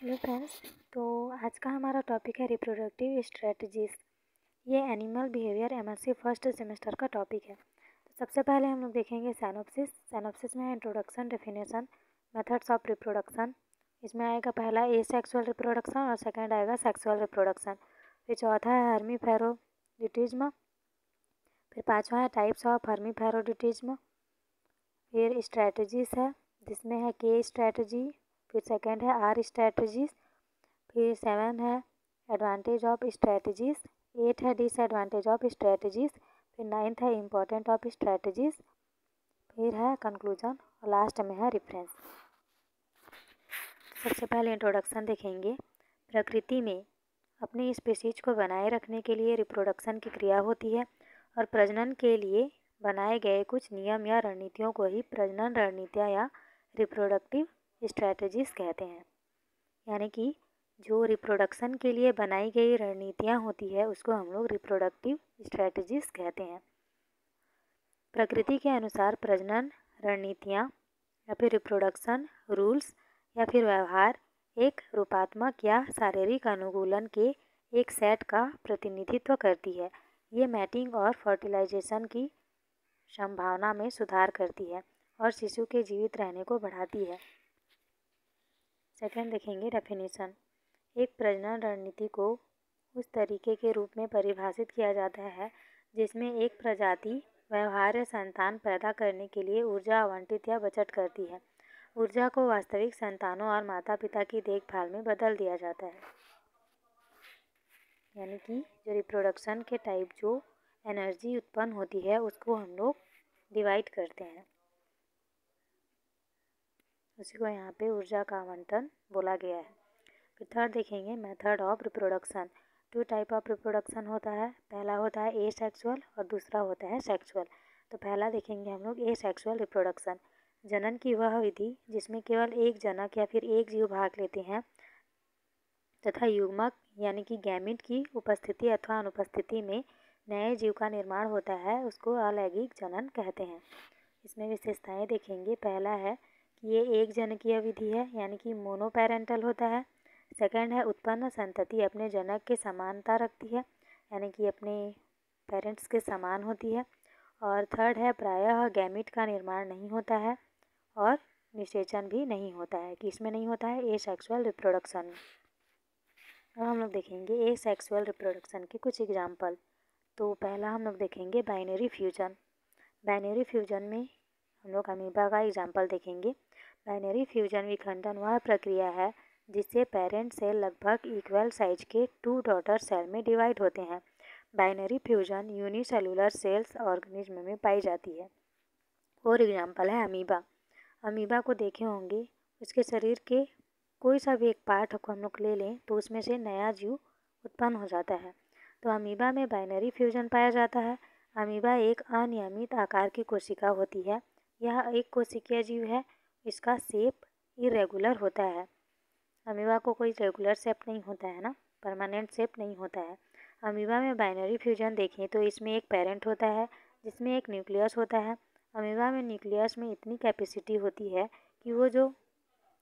Hello friends तो आज का हमारा टॉपिक है रिप्रोडक्टिव स्ट्रेटजीज ये animal behaviour MSc first semester का टॉपिक है। तो सबसे पहले हम लोग देखेंगे सैनोप्सिस सैनोप्सिस में introduction definition methods of reproduction इसमें आएगा पहला ए सेक्सुअल रिप्रोडक्शन और सेकेंड आएगा सेक्सुअल रिप्रोडक्शन फिर चौथा है हर्मी फेरोडिटिज्म फिर पाँचवा है टाइप्स ऑफ़ हर्मी फेरोडिटिज्म फिर स्ट्रैटेजीज है, जिसमें है के स्ट्रैटेजी फिर सेकंड है आर स्ट्रैटेजीज फिर सेवन है एडवांटेज ऑफ़ स्ट्रैटेजीज एट है डिसएडवांटेज ऑफ़ स्ट्रैटेजीज फिर नाइन्थ है इम्पोर्टेंट ऑफ़ स्ट्रैटेजीज फिर है कंक्लूजन और लास्ट में है रेफरेंस सबसे पहले इंट्रोडक्शन देखेंगे। प्रकृति में अपनी स्पीसीज को बनाए रखने के लिए रिप्रोडक्शन की क्रिया होती है और प्रजनन के लिए बनाए गए कुछ नियम या रणनीतियों को ही प्रजनन रणनीतियाँ या रिप्रोडक्टिव स्ट्रैटेजीज कहते हैं। यानी कि जो रिप्रोडक्शन के लिए बनाई गई रणनीतियाँ होती है, उसको हम लोग रिप्रोडक्टिव स्ट्रैटेजीज कहते हैं। प्रकृति के अनुसार प्रजनन, रणनीतियाँ, या फिर रिप्रोडक्शन रूल्स या फिर व्यवहार, एक रूपात्मक या शारीरिक अनुकूलन के एक सेट का प्रतिनिधित्व करती है। ये मैटिंग और फर्टिलाइजेशन की संभावना में सुधार करती है और शिशु के जीवित रहने को बढ़ाती है। सेकंड देखेंगे डेफिनेशन एक प्रजनन रणनीति को उस तरीके के रूप में परिभाषित किया जाता है, जिसमें एक प्रजाति व्यवहार्य संतान पैदा करने के लिए ऊर्जा आवंटित या बचत करती है। ऊर्जा को वास्तविक संतानों और माता पिता की देखभाल में बदल दिया जाता है। यानी कि जो रिप्रोडक्शन के टाइप जो एनर्जी उत्पन्न होती है, उसको हम लोग डिवाइड करते हैं। उसी को यहाँ पे ऊर्जा का आवंटन बोला गया है। फिर थर्ड देखेंगे method of reproduction two type of reproduction होता है। पहला होता है ए सेक्सुअल और दूसरा होता है सेक्सुअल तो पहला देखेंगे हम लोग ए सेक्सुअल रिप्रोडक्शन जनन की वह विधि, जिसमें केवल एक जनक या फिर एक जीव भाग लेते हैं, तथा युग्मक, यानी कि गैमिट की उपस्थिति अथवा अनुपस्थिति में नए जीव का निर्माण होता है, उसको अलैंगिक जनन कहते हैं। इसमें विशेषताएँ देखेंगे। पहला है ये एक जनकीय विधि है, यानी कि मोनोपेरेंटल होता है। सेकंड है, उत्पन्न संतति अपने जनक के समानता रखती है, यानी कि अपने पेरेंट्स के समान होती है। और थर्ड है, प्रायः गैमिट का निर्माण नहीं होता है और निषेचन भी नहीं होता है। कि इसमें नहीं होता है ए सेक्सुअल रिप्रोडक्शन अब हम लोग देखेंगे ए सेक्सुअल रिप्रोडक्शन के कुछ एग्ज़ाम्पल तो पहला हम लोग देखेंगे बाइनरी फ्यूजन बाइनरी फ्यूजन में हम लोग अमीबा का एग्ज़ाम्पल देखेंगे। बाइनरी फ्यूजन विखंडन वह प्रक्रिया है, जिससे पेरेंट सेल लगभग इक्वल साइज़ के टू डॉटर सेल में डिवाइड होते हैं। Binary fusion unicellular cells organism में पाई जाती है। और एग्ज़ाम्पल है अमीबा अमीबा को देखे होंगे, उसके शरीर के कोई सा भी एक पार्ट को हम लोग ले लें तो उसमें से नया जीव उत्पन्न हो जाता है। तो अमीबा में बाइनरी फ्यूजन पाया जाता है। अमीबा एक अनियमित आकार की कोशिका होती है। यह एक कोशिकीय जीव है। इसका सेप इरेगुलर होता है। अमीबा को कोई रेगुलर सेप नहीं होता है ना? परमानेंट सेप नहीं होता है। अमीबा में बाइनरी फ्यूजन देखें तो इसमें एक पेरेंट होता है, जिसमें एक न्यूक्लियस होता है। अमीबा में न्यूक्लियस में इतनी कैपेसिटी होती है कि वो जो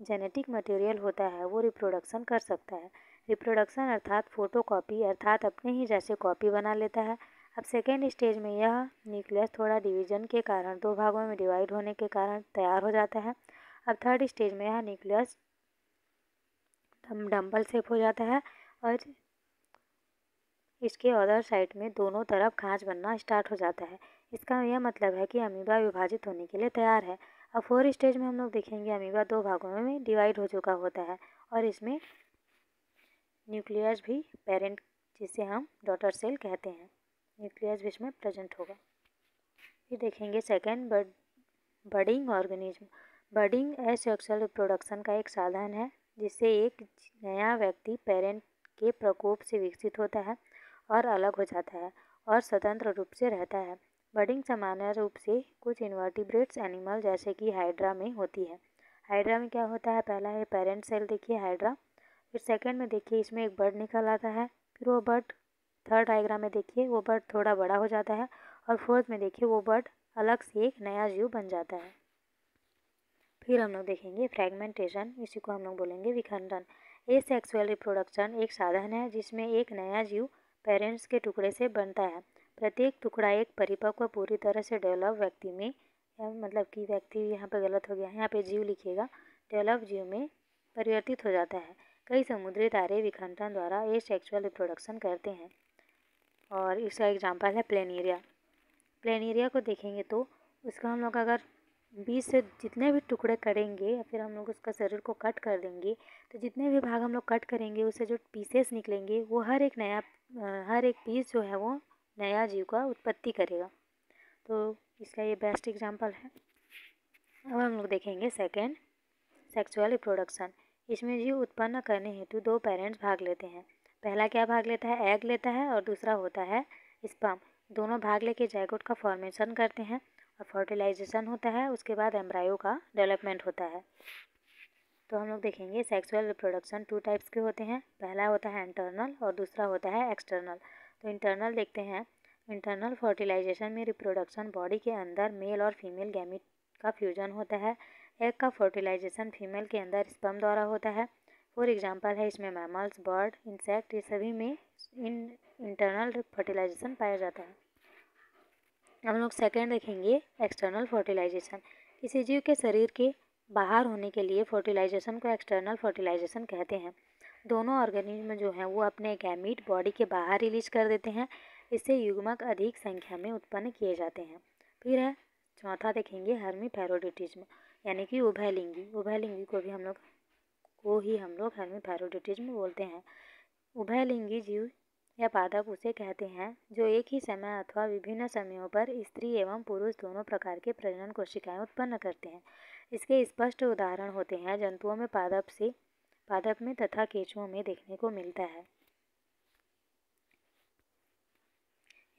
जेनेटिक मटेरियल होता है, वो रिप्रोडक्शन कर सकता है। रिप्रोडक्शन अर्थात फोटोकॉपी अर्थात अपने ही जैसे कॉपी बना लेता है। अब सेकेंड स्टेज में यह न्यूक्लियस थोड़ा डिवीज़न के कारण दो भागों में डिवाइड होने के कारण तैयार हो जाता है। अब थर्ड स्टेज में यह न्यूक्लियस डम्बल सेप हो जाता है और इसके अदर साइड में दोनों तरफ़ खाँच बनना स्टार्ट हो जाता है। इसका यह मतलब है कि अमीबा विभाजित होने के लिए तैयार है। अब फोर स्टेज में हम लोग देखेंगे अमीबा दो भागों में डिवाइड हो चुका होता है और इसमें न्यूक्लियस भी पेरेंट जिसे हम डॉटर सेल कहते हैं। न्यूक्लियस बीच में प्रेजेंट होगा। फिर देखेंगे second bud budding organism. Budding asexual reproduction का एक साधन है, जिससे एक नया व्यक्ति पेरेंट के प्रकोप से विकसित होता है और अलग हो जाता है और स्वतंत्र रूप से रहता है। बर्डिंग सामान्य रूप से कुछ इन्वर्टिब्रेट्स एनिमल जैसे कि हाइड्रा में होती है। हाइड्रा में क्या होता है? पहला है पेरेंट सेल, देखिए हाइड्रा। फिर सेकंड में देखिए इसमें एक बर्ड निकल आता है, फिर वो बर्ड थर्ड डायग्राम में देखिए, वो बर्ड थोड़ा बड़ा हो जाता है और फोर्थ में देखिए, वो बर्ड अलग से एक नया जीव बन जाता है। फिर हम लोग देखेंगे फ्रेगमेंटेशन इसी को हम लोग बोलेंगे विखंडन। ए सेक्सुअल रिप्रोडक्शन एक साधन है, जिसमें एक नया जीव पेरेंट्स के टुकड़े से बनता है। प्रत्येक टुकड़ा एक परिपक्व पूरी तरह से डेवलप व्यक्ति में मतलब कि व्यक्ति यहाँ पर गलत हो गया है, यहाँ पे जीव लिखिएगा डेवलप जीव में परिवर्तित हो जाता है। कई समुद्री तारे विखंडन द्वारा ए सेक्सुअल रिप्रोडक्शन करते हैं। और इसका एग्ज़ाम्पल है प्लेनीरिया प्लेनीरिया को देखेंगे तो उसका हम लोग अगर बीस से जितने भी टुकड़े करेंगे या फिर हम लोग उसका शरीर को कट कर देंगे तो जितने भी भाग हम लोग कट करेंगे, उससे जो पीसेस निकलेंगे, वो हर एक नया हर एक पीस जो है वो नया जीव का उत्पत्ति करेगा। तो इसका ये बेस्ट एग्जांपल है। अब हम लोग देखेंगे सेकेंड सेक्सुअल रिप्रोडक्शन इसमें जीव उत्पन्न करने हेतु दो पेरेंट्स भाग लेते हैं। पहला क्या भाग लेता है? एग लेता है और दूसरा होता है स्पम दोनों भाग लेके जैगोट का फॉर्मेशन करते हैं और फर्टिलाइजेशन होता है, उसके बाद एम्ब्रायो का डेवलपमेंट होता है। तो हम लोग देखेंगे सेक्सुअल रिप्रोडक्शन टू टाइप्स के होते हैं। पहला होता है इंटरनल और दूसरा होता है एक्सटर्नल तो इंटरनल देखते हैं। इंटरनल फर्टिलाइजेशन में रिप्रोडक्शन बॉडी के अंदर मेल और फीमेल गैमिट का फ्यूजन होता है। एग का फर्टिलाइजेशन फीमेल के अंदर स्पम द्वारा होता है। फॉर एग्जांपल है, इसमें मैमल्स, बर्ड, इंसेक्ट, ये सभी में इन इंटरनल फर्टिलाइजेशन पाया जाता है। हम लोग सेकेंड देखेंगे, एक्सटर्नल फर्टिलाइजेशन। किसी जीव के शरीर के बाहर होने के लिए फर्टिलाइजेशन को एक्सटर्नल फर्टिलाइजेशन कहते हैं। दोनों ऑर्गेनिज्म जो हैं, वो अपने गैमीट बॉडी के बाहर रिलीज़ कर देते हैं। इससे युग्मक अधिक संख्या में उत्पन्न किए जाते हैं। फिर है, चौथा देखेंगे हर्मी पैरोडिटिज्म यानी कि उभयलिंगी। उभयलिंगी को भी हम लोग को ही हम लोग हर्मी पैरोडिटिज्म बोलते हैं। उभयलिंगी जीव या पादप उसे कहते हैं, जो एक ही समय अथवा विभिन्न समयों पर स्त्री एवं पुरुष दोनों प्रकार के प्रजनन कोशिकाएँ उत्पन्न करते हैं। इसके स्पष्ट उदाहरण होते हैं, जंतुओं में पादप से पादप में तथा केचुओं में देखने को मिलता है।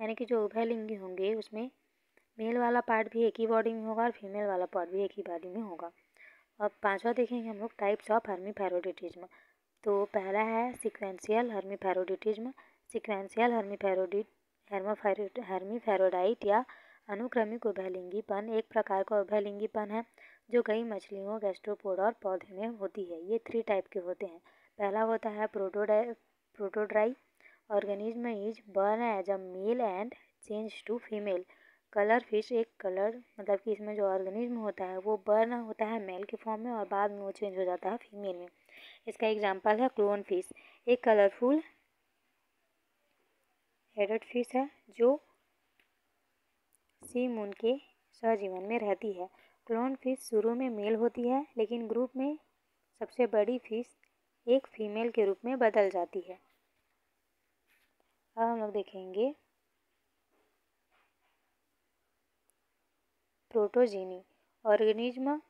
यानी कि जो उभयलिंगी होंगे, उसमें मेल वाला पार्ट भी एक ही बॉडी में होगा और फीमेल वाला पार्ट भी एक ही बॉडी में होगा। अब पांचवा देखेंगे हम लोग टाइप्स ऑफ़ हर्मी पैरोडिटिज्म तो पहला है सिक्वेंशियल हर्मी पैरोडिटिज्म सिक्वेंशियल हर्मीफेरोडिट हर्मीफेरोडाइट या अनुक्रमिक उभयलिंगीपन एक प्रकार का उभयलिंगीपन है, जो कई मछलियों गैस्ट्रोपोड और पौधे में होती है। ये थ्री टाइप के होते हैं। पहला होता है protandry protandry organism is born as a male and change to female colour fish एक कलर मतलब कि इसमें जो ऑर्गेनिज्म होता है, वो बर्न होता है मेल के फॉर्म में और बाद में वो चेंज हो जाता है फीमेल में। इसका एग्जांपल है क्लोन फ़िश। एक कलरफुल हेडेड फ़िश है, जो सी मून के सहजीवन में रहती है। क्लोन फ़िश शुरू में मेल होती है, लेकिन ग्रुप में सबसे बड़ी फ़िश एक फीमेल के रूप में बदल जाती है। अब हम लोग देखेंगे protogyny organism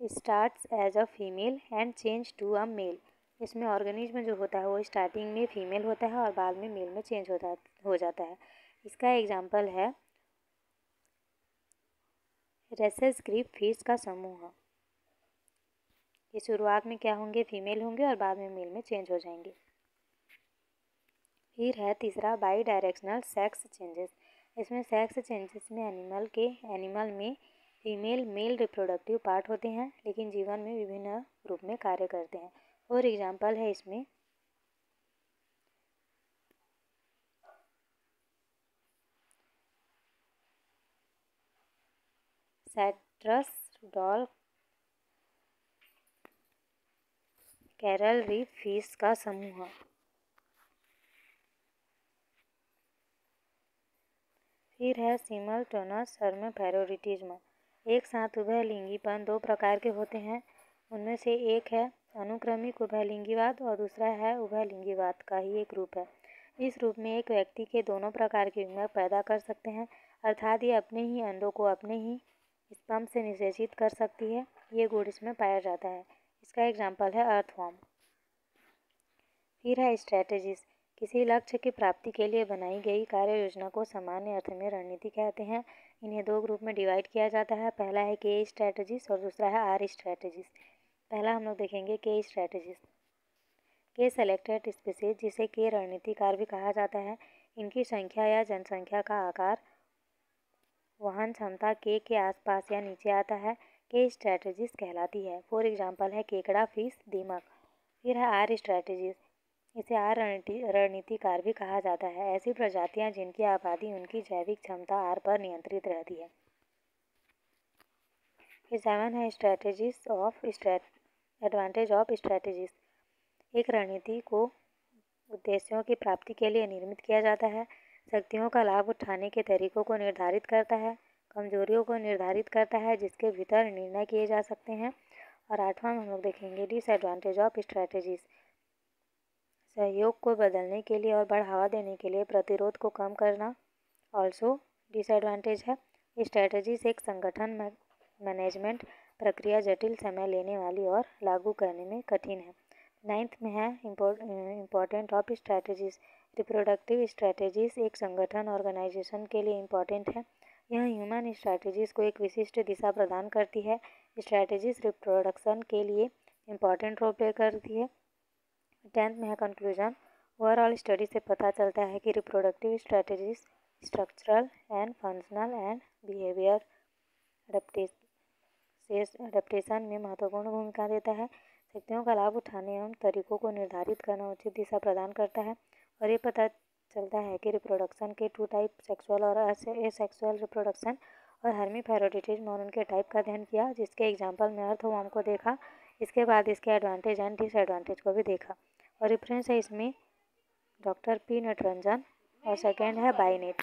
starts as a female and change to a male इसमें ऑर्गेनिज्म जो होता है, वो स्टार्टिंग में फीमेल होता है और बाद में मेल में चेंज होता, हो जाता है। इसका एग्ज़ाम्पल है रेसेस ग्रीप फ़िश का समूह। ये शुरुआत में क्या होंगे? फीमेल होंगे और बाद में मेल में चेंज हो जाएँगे। फिर है तीसरा बाई डायरेक्शनल सेक्स चेंजेस इसमें सेक्स चेंजेस में एनिमल के एनिमल में फीमेल मेल रिप्रोडक्टिव पार्ट होते हैं, लेकिन जीवन में विभिन्न रूप में कार्य करते हैं। और एग्ज़ाम्पल है इसमें। सैट्रस डॉल कैरल रीफ फ़िश का समूह। फिर है सिमल टोनस पैरोडिटिज्म एक साथ उभय लिंगीपन दो प्रकार के होते हैं। उनमें से एक है अनुक्रमिक उभयलिंगीवाद और दूसरा है उभयलिंगीवाद का ही एक रूप है। इस रूप में एक व्यक्ति के दोनों प्रकार के युग्मक पैदा कर सकते हैं, अर्थात ये अपने ही अंडों को अपने ही स्पम से निषेचित कर सकती है। ये गुण इसमें पाया जाता है। इसका एग्ज़ाम्पल है अर्थवॉर्म फिर है स्ट्रैटेजीज किसी लक्ष्य की प्राप्ति के लिए बनाई गई कार्य योजना को सामान्य अर्थ में रणनीति कहते हैं। इन्हें दो ग्रुप में डिवाइड किया जाता है। पहला है के स्ट्रैटेजीज और दूसरा है आर स्ट्रैटेजीज पहला हम लोग देखेंगे के स्ट्रैटेजीज के सेलेक्टेड स्पीसीज जिसे के रणनीतिकार भी कहा जाता है। इनकी संख्या या जनसंख्या का आकार, वहन क्षमता के के आसपास या नीचे आता है। के स्ट्रैटेजीज कहलाती है। फॉर एग्जांपल है केकड़ा फ़िश दीमक। फिर है आर स्ट्रैटेजीज इसे आर रणनीतिकार भी कहा जाता है। ऐसी प्रजातियाँ जिनकी आबादी, उनकी जैविक क्षमता आर पर नियंत्रित रहती है। फिर सेवन है strategies of advantage of strategies एक रणनीति को उद्देश्यों की प्राप्ति के लिए निर्मित किया जाता है। शक्तियों का लाभ उठाने के तरीकों को निर्धारित करता है। कमजोरियों को निर्धारित करता है, जिसके भीतर निर्णय किए जा सकते हैं। और आठवां में हम लोग देखेंगे डिसएडवांटेज ऑफ़ स्ट्रैटेजीज सहयोग को बदलने के लिए और बढ़ावा देने के लिए प्रतिरोध को कम करना ऑल्सो डिसएडवांटेज है। स्ट्रैटेजीज एक संगठन मैनेजमेंट प्रक्रिया जटिल समय लेने वाली और लागू करने में कठिन है। नाइन्थ में है important of strategies reproductive strategies एक संगठन ऑर्गेनाइजेशन के लिए इम्पोर्टेंट है। यह ह्यूमन स्ट्रैटेजीज को एक विशिष्ट दिशा प्रदान करती है। स्ट्रैटेजीज रिप्रोडक्शन के लिए इंपॉर्टेंट रोल प्ले करती है। टेंथ में है कंक्लूजन ओवरऑल स्टडी से पता चलता है कि reproductive strategies structural and functional and behaviour adaptation में महत्वपूर्ण भूमिका देता है। शक्तियों का लाभ उठाने एवं तरीकों को निर्धारित करना उचित दिशा प्रदान करता है। और ये पता चलता है कि रिप्रोडक्शन के टू टाइप सेक्सुअल और असेक्सुअल रिप्रोडक्शन और हर्मी पैरोडिटीज में उनके टाइप का अध्ययन किया, जिसके एग्ज़ाम्पल में अर्थवॉर्म को देखा, इसके बाद इसके एडवांटेज एंड डिसएडवांटेज को भी देखा। और रेफरेंस है इसमें डॉक्टर पी नटरंजन और सेकेंड है बाईनेट